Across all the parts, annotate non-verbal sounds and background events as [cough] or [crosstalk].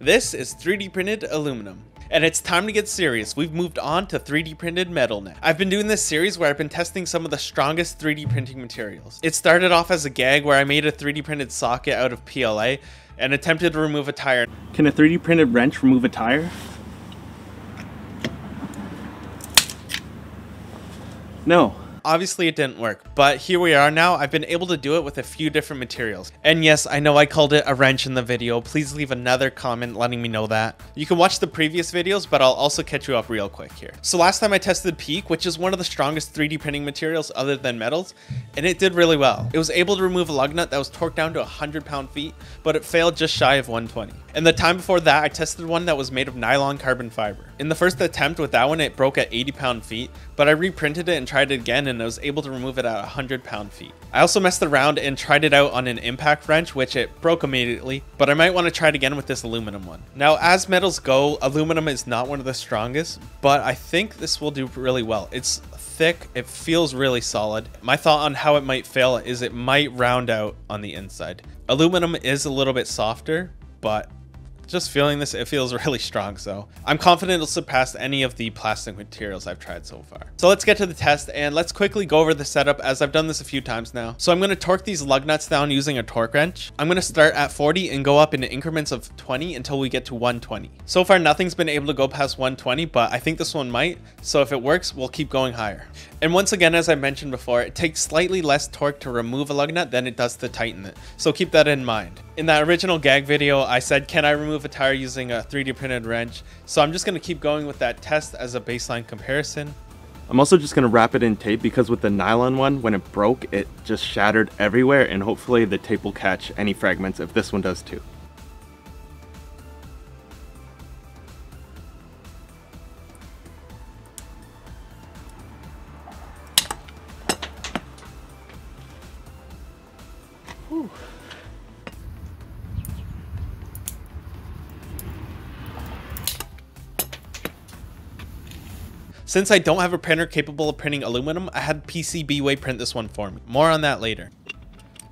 This is 3D printed aluminum. And it's time to get serious. We've moved on to 3D printed metal now. I've been doing this series where I've been testing some of the strongest 3D printing materials. It started off as a gag where I made a 3D printed socket out of PLA and attempted to remove a tire. Can a 3D printed wrench remove a tire? No. Obviously it didn't work, but here we are now. I've been able to do it with a few different materials. And yes, I know I called it a wrench in the video. Please leave another comment letting me know that. You can watch the previous videos, but I'll also catch you up real quick here. So last time I tested PEEK, which is one of the strongest 3D printing materials other than metals, and it did really well. It was able to remove a lug nut that was torqued down to 100 pound feet, but it failed just shy of 120. And the time before that, I tested one that was made of nylon carbon fiber. In the first attempt with that one, it broke at 80 pound feet, but I reprinted it and tried it again and I was able to remove it at 100 pound feet. I also messed around and tried it out on an impact wrench, which it broke immediately, but I might want to try it again with this aluminum one. Now, as metals go, aluminum is not one of the strongest, but I think this will do really well. It's thick, it feels really solid. My thought on how it might fail is it might round out on the inside. Aluminum is a little bit softer, but just feeling this, it feels [laughs] really strong, so I'm confident it'll surpass any of the plastic materials I've tried so far. So let's get to the test and let's quickly go over the setup as I've done this a few times now. So I'm going to torque these lug nuts down using a torque wrench. I'm going to start at 40 and go up in increments of 20 until we get to 120. So far nothing's been able to go past 120, but I think this one might, so if it works, we'll keep going higher. And once again, as I mentioned before, it takes slightly less torque to remove a lug nut than it does to tighten it, so keep that in mind. In that original gag video, I said, can I remove a tire using a 3D printed wrench? So I'm just to keep going with that test as a baseline comparison. I'm also just to wrap it in tape because with the nylon one, when it broke, it just shattered everywhere and hopefully the tape will catch any fragments if this one does too. Since I don't have a printer capable of printing aluminum, I had PCBWay print this one for me. More on that later.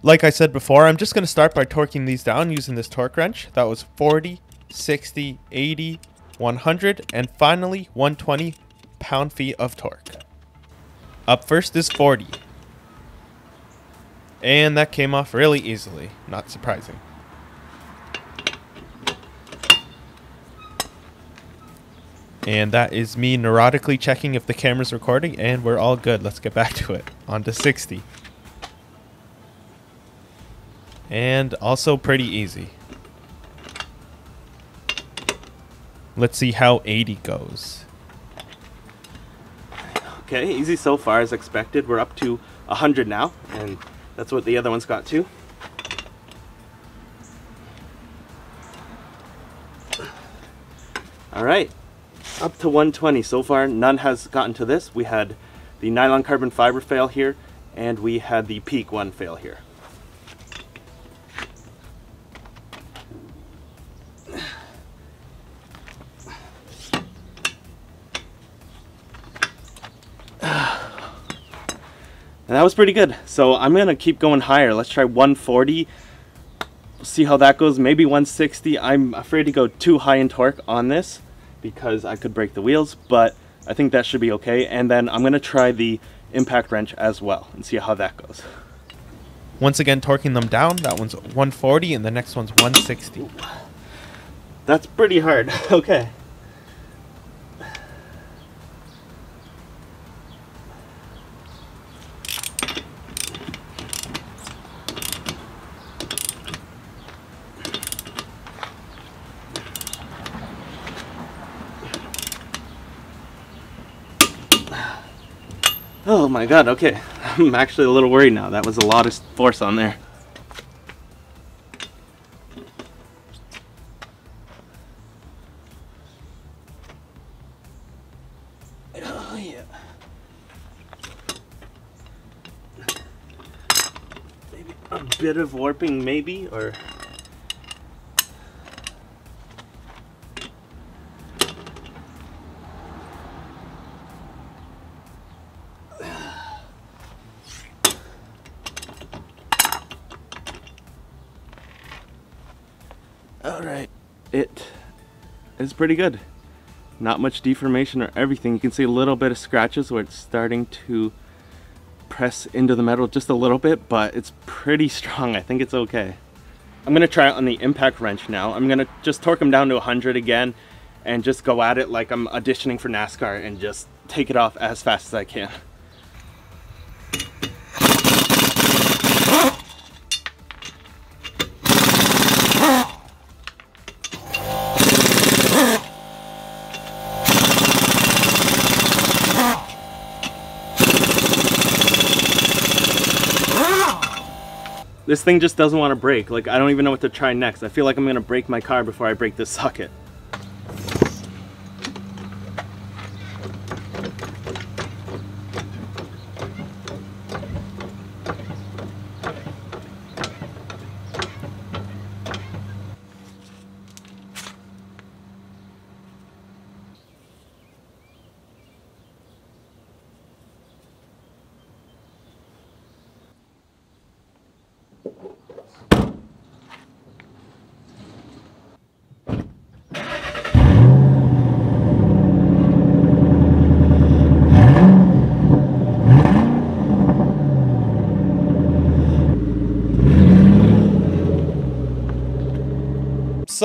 Like I said before, I'm just going to start by torquing these down using this torque wrench. That was 40, 60, 80, 100, and finally 120 pound-feet of torque. Up first is 40. And that came off really easily, not surprising. And that is me neurotically checking if the camera's recording, and we're all good. Let's get back [laughs] to it. On to 60. And also pretty easy. Let's see how 80 goes. Okay, easy so far as expected. We're up to 100 now, and that's what the other one's got too. All right, up to 120 so far none has gotten to this we had the nylon carbon fiber fail here and we had the PEEK one fail here And that was pretty good. So I'm gonna keep going higher. Let's try 140. See how that goes. Maybe 160. I'm afraid to go too high in torque on this because I could break the wheels, but I think that should be okay. And then I'm gonna try the impact wrench as well and see how that goes. Once again, torquing them down. That one's 140 and the next one's 160. That's pretty hard. [laughs] okay. Oh my god, okay. [laughs] I'm actually a little worried now. That was a lot of force on there. Oh yeah. Maybe a bit of warping maybe, or... it is pretty good. Not much deformation or everything. You can see a little bit of scratches where it's starting to press into the metal just a little bit, but it's pretty [laughs] strong. I think it's okay. I'm gonna try it on the impact wrench now. I'm gonna just torque them down to 100 again and just go at it like I'm auditioning for NASCAR and just take it off as fast as I can. This thing just doesn't want to break. Like, I don't even know what to try next. I feel like I'm going to break my car before I break this socket.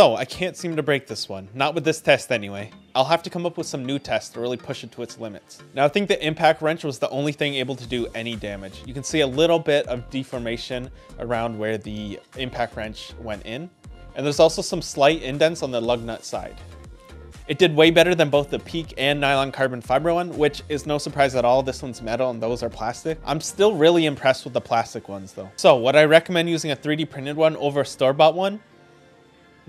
So, I can't seem to break this one. Not with this test anyway. I'll have to come up with some new tests to really push it to its limits. Now, I think the impact wrench was the only thing able to do any damage. You can see a little bit of deformation around where the impact wrench went in. And there's also some slight indents on the lug nut side. It did way better than both the PEEK and nylon carbon fiber one, which is no surprise at all. This one's metal and those are plastic. I'm still really impressed with the plastic ones though. So would I recommend using a 3D printed one over a store-bought one?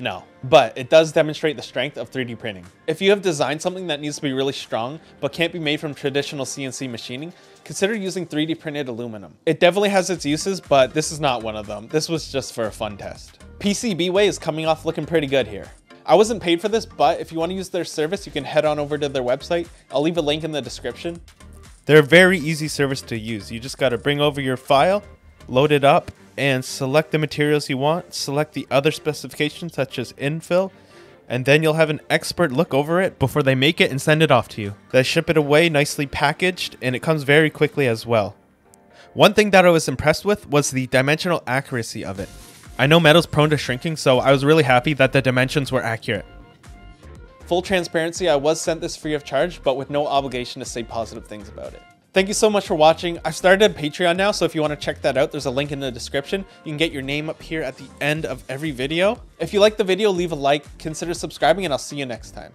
No, but it does demonstrate the strength of 3D printing. If you have designed something that needs to be really strong, but can't be made from traditional CNC machining, consider using 3D printed aluminum. It definitely has its uses, but this is not one of them. This was just for a fun test. PCBWay is coming off looking pretty good here. I wasn't paid for this, but if you want to use their service, you can head on over to their website. I'll leave a link in the description. They're a very easy service to use. You just got to bring over your file, load it up, and select the materials you want, select the other specifications such as infill, and then you'll have an expert look over it before they make it and send it off to you. They ship it away nicely packaged and it comes very quickly as well. One thing that I was impressed with was the dimensional accuracy of it. I know metal's prone to shrinking, so I was really happy that the dimensions were accurate. Full transparency, I was sent this free of charge, but with no obligation to say positive things about it. Thank you so much for watching. I've started a Patreon now, so if you want to check that out, there's a link in the description. You can get your name up here at the end of every video. If you like the video, leave a like, consider subscribing, and I'll see you next time.